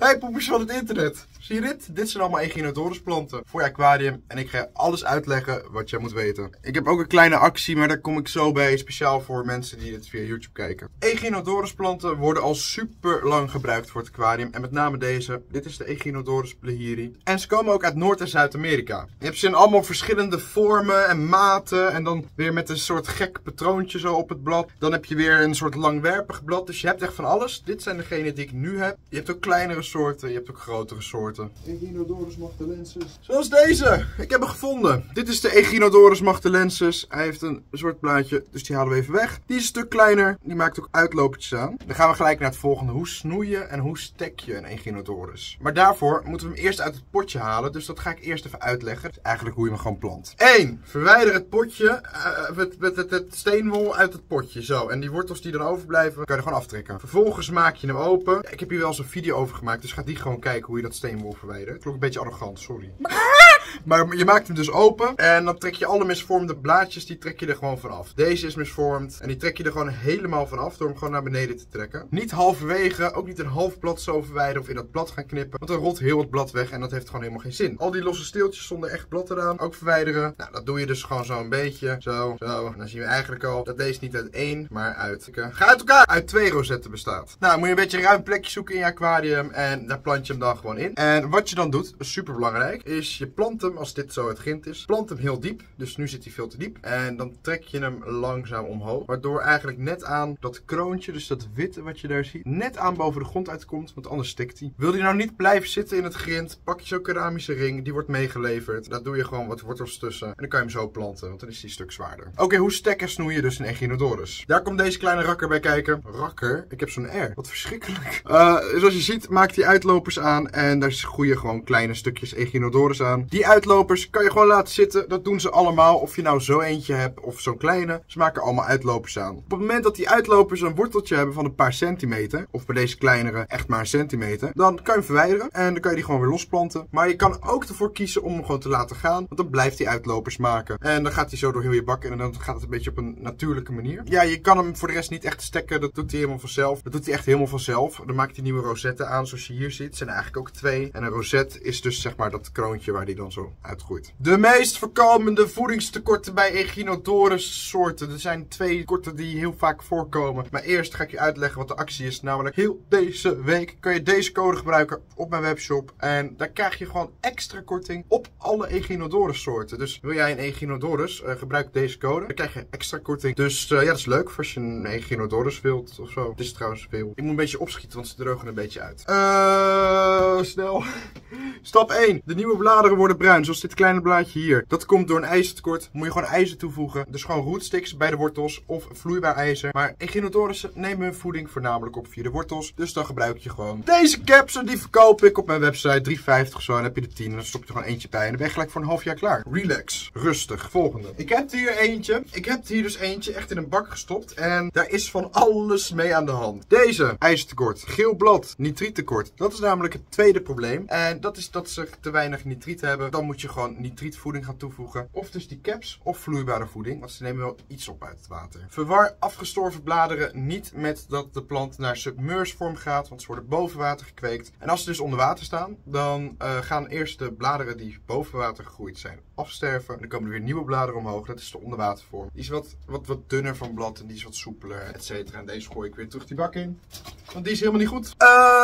Hey poepers van het internet. Zie je dit? Dit zijn allemaal Echinodorus planten voor je aquarium. En ik ga alles uitleggen wat jij moet weten. Ik heb ook een kleine actie, maar daar kom ik zo bij. Speciaal voor mensen die dit via YouTube kijken. Echinodorus planten worden al super lang gebruikt voor het aquarium. En met name deze. Dit is de Echinodorus plehiri. En ze komen ook uit Noord- en Zuid-Amerika. Je hebt ze in allemaal verschillende vormen en maten. En dan weer met een soort gek patroontje zo op het blad. Dan heb je weer een soort langwerpig blad. Dus je hebt echt van alles. Dit zijn degenen die ik nu heb. Je hebt ook kleinere soorten, je hebt ook grotere soorten. Echinodorus magdelensis. Zoals deze. Ik heb hem gevonden. Dit is de Echinodorus magdelensis. Hij heeft een zwart blaadje, dus die halen we even weg. Die is een stuk kleiner. Die maakt ook uitlopertjes aan. Dan gaan we gelijk naar het volgende. Hoe snoei je en hoe stek je een Echinodorus? Maar daarvoor moeten we hem eerst uit het potje halen. Dus dat ga ik eerst even uitleggen. Dus eigenlijk hoe je hem gewoon plant. 1. Verwijder het potje uh, met, met, met het steenwol uit het potje. Zo. En die wortels die dan overblijven, kan je er gewoon aftrekken. Vervolgens maak je hem open. Ik heb hier wel eens een video over gemaakt. Dus ga die gewoon kijken hoe je dat steenwol verwijdert. Klonk een beetje arrogant, sorry. Maar je maakt hem dus open en dan trek je alle misvormde blaadjes, die trek je er gewoon vanaf. Deze is misvormd en die trek je er gewoon helemaal vanaf door hem gewoon naar beneden te trekken. Niet halverwege, ook niet een half blad zo verwijderen of in dat blad gaan knippen, want dan rot heel het blad weg en dat heeft gewoon helemaal geen zin. Al die losse steeltjes zonder echt blad eraan, ook verwijderen. Nou, dat doe je dus gewoon zo een beetje, zo, zo. En dan zien we eigenlijk al dat deze niet uit één, maar uit, ga uit elkaar, uit twee rosetten bestaat. Nou, moet je een beetje een ruim plekje zoeken in je aquarium en daar plant je hem dan gewoon in. En wat je dan doet, super belangrijk, is je plant hem, als dit zo het grind is, plant hem heel diep. Dus nu zit hij veel te diep. En dan trek je hem langzaam omhoog. Waardoor eigenlijk net aan dat kroontje, dus dat witte wat je daar ziet, net aan boven de grond uitkomt. Want anders stikt hij. Wil hij nou niet blijven zitten in het grind, pak je zo'n keramische ring. Die wordt meegeleverd. Daar doe je gewoon wat wortels tussen. En dan kan je hem zo planten, want dan is hij stuk zwaarder. Oké, hoe stekken snoeien dus een Echinodorus? Daar komt deze kleine rakker bij kijken. Rakker? Ik heb zo'n R. Wat verschrikkelijk. Uh, zoals je ziet maakt hij uitlopers aan. En daar groeien gewoon kleine stukjes Echinodorus aan. Die uitlopers kan je gewoon laten zitten. Dat doen ze allemaal. Of je nou zo eentje hebt of zo'n kleine. Ze maken allemaal uitlopers aan. Op het moment dat die uitlopers een worteltje hebben van een paar centimeter. Of bij deze kleinere echt maar een centimeter. Dan kan je hem verwijderen. En dan kan je die gewoon weer losplanten. Maar je kan ook ervoor kiezen om hem gewoon te laten gaan. Want dan blijft hij uitlopers maken. En dan gaat hij zo door heel je bak. En dan gaat het een beetje op een natuurlijke manier. Ja, je kan hem voor de rest niet echt stekken. Dat doet hij helemaal vanzelf. Dat doet hij echt helemaal vanzelf. Dan maakt hij nieuwe rosetten aan zoals je hier ziet. Zijn eigenlijk ook twee. En een roset is dus zeg maar dat kroontje waar die dan zo uitgroeit. De meest voorkomende voedingstekorten bij Echinodorus soorten. Er zijn twee tekorten die heel vaak voorkomen. Maar eerst ga ik je uitleggen wat de actie is. Namelijk heel deze week kan je deze code gebruiken op mijn webshop. En daar krijg je gewoon extra korting op alle Echinodorus soorten. Dus wil jij een Echinodorus, uh, gebruik deze code. Dan krijg je extra korting. Dus uh, ja, dat is leuk als je een Echinodorus wilt of zo. Het is trouwens veel. Ik moet een beetje opschieten, want ze drogen een beetje uit. Uh, snel. Stap 1. De nieuwe bladeren worden bruin, zoals dit kleine blaadje hier. Dat komt door een ijzertekort. Moet je gewoon ijzer toevoegen. Dus gewoon rootsticks bij de wortels of vloeibaar ijzer. Maar Echinodorussen nemen hun voeding voornamelijk op via de wortels. Dus dan gebruik je gewoon deze capsule. Die verkoop ik op mijn website. 3,50 zo. En dan heb je de 10. En dan stop je er gewoon eentje bij. En dan ben je gelijk voor een half jaar klaar. Relax. Rustig. Volgende. Ik heb hier eentje. Ik heb hier dus eentje echt in een bak gestopt. En daar is van alles mee aan de hand. Deze. IJzertekort. Geel blad. Nitriettekort. Dat is namelijk het tweede probleem. En dat is dat ze te weinig nitriet hebben. Dan moet je gewoon nitrietvoeding gaan toevoegen. Of dus die caps of vloeibare voeding. Want ze nemen wel iets op uit het water. Verwar afgestorven bladeren niet met dat de plant naar submersvorm gaat. Want ze worden boven water gekweekt. En als ze dus onder water staan, dan uh, gaan eerst de bladeren die boven water gegroeid zijn afsterven. En dan komen er weer nieuwe bladeren omhoog. Dat is de onderwatervorm. Die is wat, wat, wat dunner van blad en die is wat soepeler, et cetera. En deze gooi ik weer terug die bak in. Want die is helemaal niet goed. Uh,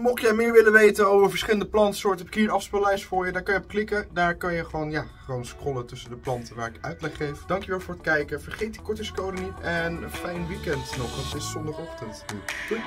mocht jij meer willen weten over verschillende plantsoorten, heb ik hier een afspeellijst voor je. Daar kan je op klikken. Daar kan je gewoon, ja, gewoon scrollen tussen de planten waar ik uitleg geef. Dankjewel voor het kijken. Vergeet die kortingscode niet. En een fijn weekend nog, want het is zondagochtend. Doei.